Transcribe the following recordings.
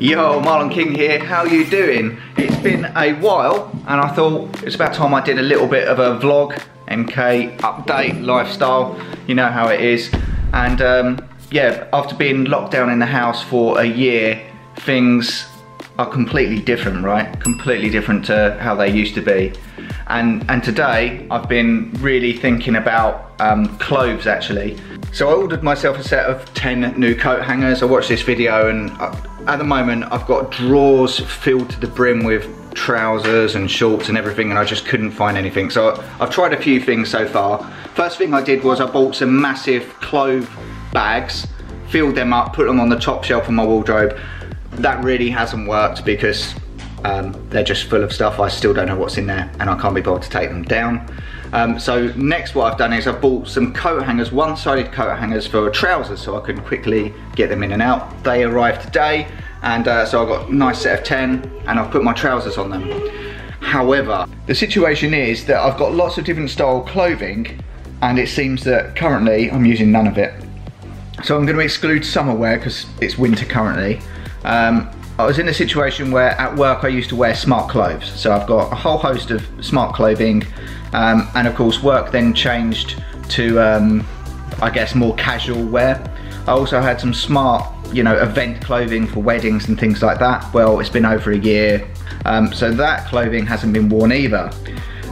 Yo, Marlon King here, how you doing? It's been a while and I thought it's about time I did a little bit of a vlog, MK update, lifestyle, you know how it is. And um, yeah, after being locked down in the house for a year, things are completely different, right? Completely different to how they used to be. And, and today I've been really thinking about um, clothes actually. So I ordered myself a set of 10 new coat hangers. I watched this video and uh, at the moment I've got drawers filled to the brim with trousers and shorts and everything and I just couldn't find anything. So I've tried a few things so far. First thing I did was I bought some massive clove bags, filled them up, put them on the top shelf of my wardrobe. That really hasn't worked because um, they're just full of stuff. I still don't know what's in there and I can't be bothered to take them down. Um, so next what I've done is I've bought some coat hangers, one-sided coat hangers for trousers so I can quickly get them in and out. They arrived today and uh, so I've got a nice set of 10 and I've put my trousers on them. However, the situation is that I've got lots of different style clothing and it seems that currently I'm using none of it. So I'm going to exclude summer wear because it's winter currently. Um, I was in a situation where at work I used to wear smart clothes. So I've got a whole host of smart clothing um, and of course work then changed to um, I guess more casual wear. I also had some smart you know event clothing for weddings and things like that. Well it's been over a year um, so that clothing hasn't been worn either.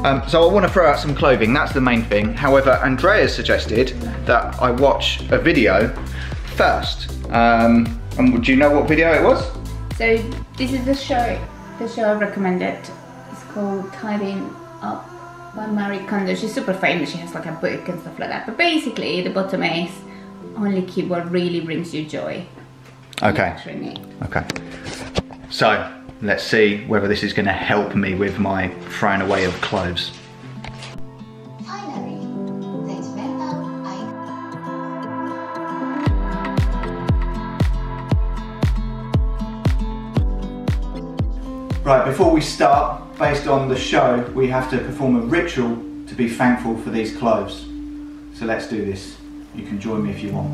Um, so I want to throw out some clothing, that's the main thing. However, Andrea suggested that I watch a video first. Um, and do you know what video it was? So this is the show, the show I recommended. It's called Tidying Up by Marie Kondo. She's super famous. She has like a book and stuff like that. But basically, the bottom is only keep what really brings you joy. Okay. Okay. So let's see whether this is going to help me with my throwing away of clothes. Right, before we start, based on the show, we have to perform a ritual to be thankful for these clothes. So let's do this. You can join me if you want.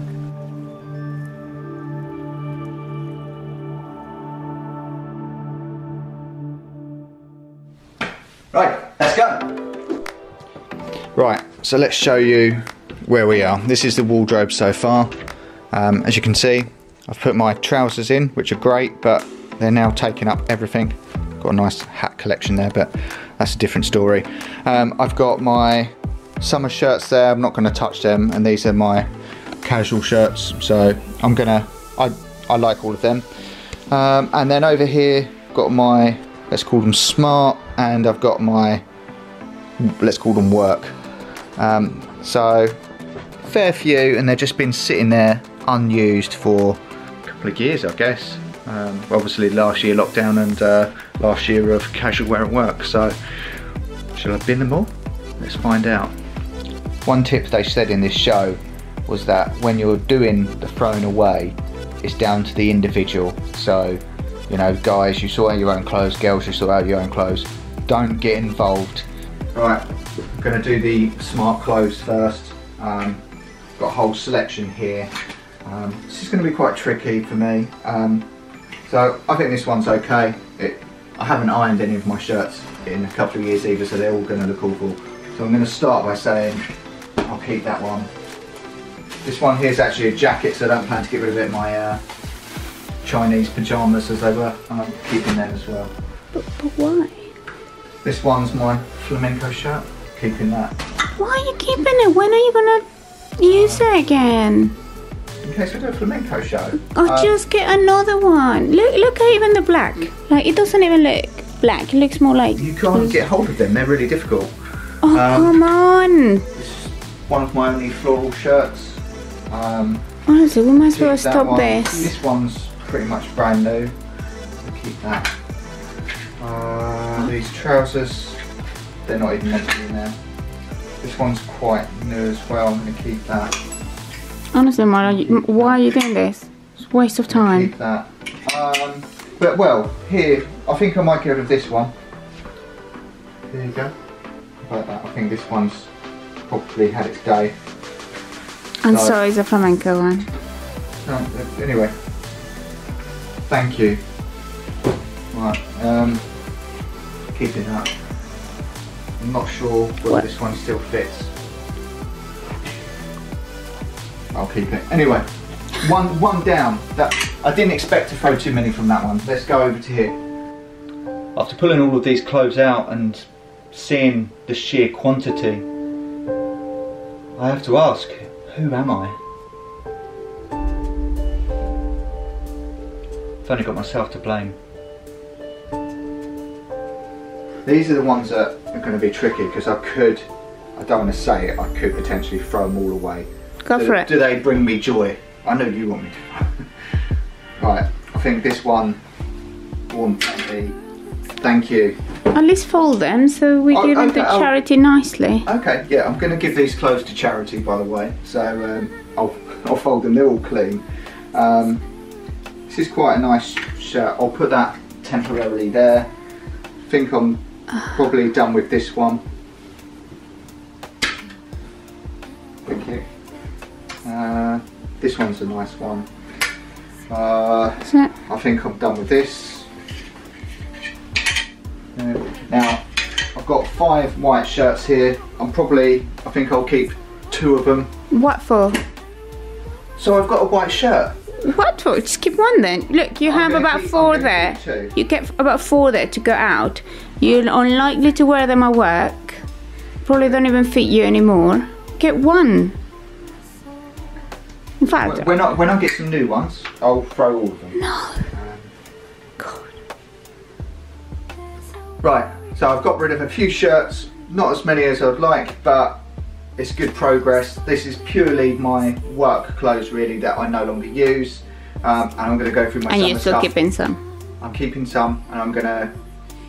Right, let's go. Right, so let's show you where we are. This is the wardrobe so far. Um, as you can see, I've put my trousers in, which are great, but they're now taking up everything. Got a nice hat collection there, but that's a different story. Um, I've got my summer shirts there. I'm not going to touch them, and these are my casual shirts. So I'm gonna, I, I like all of them. Um, and then over here, got my, let's call them smart, and I've got my, let's call them work. Um, so fair few, and they've just been sitting there unused for a couple of years, I guess. Um, obviously last year lockdown and uh, last year of casual wear at work. So shall I bin them all? Let's find out. One tip they said in this show was that when you're doing the throwing away, it's down to the individual. So, you know, guys, you sort out your own clothes, girls, you sort out your own clothes. Don't get involved. Right, I'm gonna do the smart clothes first. Um, got a whole selection here. Um, this is gonna be quite tricky for me. Um, so I think this one's okay. It, I haven't ironed any of my shirts in a couple of years either, so they're all going to look awful. So I'm going to start by saying I'll keep that one. This one here is actually a jacket, so I don't plan to get rid of it. My uh, Chinese pyjamas as they were, I'm keeping them as well. But, but why? This one's my flamenco shirt, keeping that. Why are you keeping it? When are you going to use it again? In case we do a flamenco show. Oh, uh, just get another one. Look, look at even the black. Like it doesn't even look black. It looks more like. You can't get hold of them. They're really difficult. Oh um, come on! This is one of my only floral shirts. Um, Honestly, we might as well stop one. this. This one's pretty much brand new. I'll keep that. Uh, these trousers, they're not even meant to be in there. This one's quite new as well. I'm going to keep that. Honestly, Mara, why are you doing this? It's a waste of time. Keep that. Um, but well, here, I think I might get rid of this one. There you go. Like that. I think this one's probably had its day. And so, so is a flamenco one. No, anyway, thank you Right, um, keeping that. I'm not sure whether What? this one still fits. I'll keep it. Anyway, one one down. That I didn't expect to throw too many from that one. Let's go over to here. After pulling all of these clothes out and seeing the sheer quantity, I have to ask, who am I? I've only got myself to blame. These are the ones that are going to be tricky because I could, I don't want to say it, I could potentially throw them all away. Go do, for it. Do they bring me joy? I know you want me to. right, I think this one won't be. Thank you. At least fold them so we Oh, give okay, the I'll- charity nicely. Okay, yeah, I'm going to give these clothes to charity, by the way. So um, I'll, I'll fold them. They're all clean. Um, this is quite a nice shirt. I'll put that temporarily there. I think I'm probably done with this one. This one's a nice one. Uh, I think I'm done with this. Now, I've got five white shirts here. I'm probably, I think I'll keep two of them. what for? So I've got a white shirt. What for? Just keep one then. Look, you I'm have about keep- four there. You get about four there to go out. You're unlikely to wear them at work. Probably don't even fit you anymore. Get one. In fact, When I, when I get some new ones, I'll throw all of them. no. Right, so I've got rid of a few shirts, not as many as I'd like, but it's good progress. This is purely my work clothes really that I no longer use. Um, and I'm going to go through my And you're still stuff. keeping some. I'm keeping some, and I'm gonna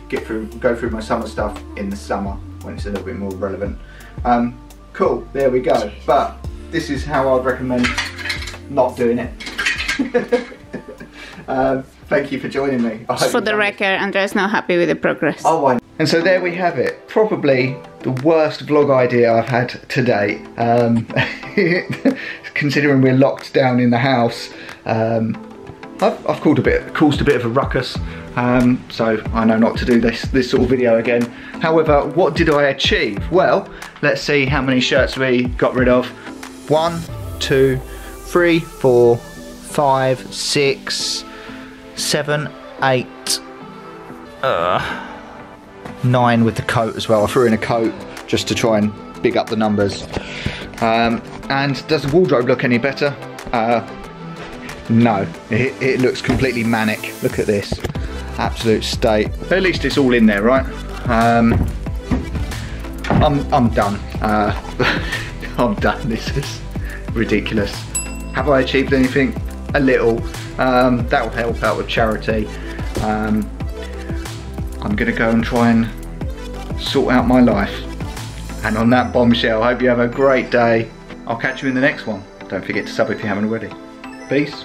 get through, go through my summer stuff in the summer when it's a little bit more relevant. Um, cool, there we go. But this is how I'd recommend not doing it. um, thank you for joining me. For the record, Andrea's not happy with the progress. Oh, I and so there we have it. Probably the worst vlog idea I've had to date. Um, considering we're locked down in the house, um, I've, I've caused a bit, caused a bit of a ruckus. Um, so I know not to do this this sort of video again. However, what did I achieve? Well, let's see how many shirts we got rid of. One, two, three, four, five, six, seven, eight. Uh, nine with the coat as well. I threw in a coat just to try and big up the numbers. Um, and does the wardrobe look any better? Uh, no, it, it looks completely manic. Look at this, absolute state. At least it's all in there, right? Um, I'm I'm done. Uh, I'm done. This is ridiculous. Have I achieved anything? A little. Um, that will help out with charity. Um, I'm gonna go and try and sort out my life. And on that bombshell, I hope you have a great day. I'll catch you in the next one. Don't forget to sub if you haven't already. Peace.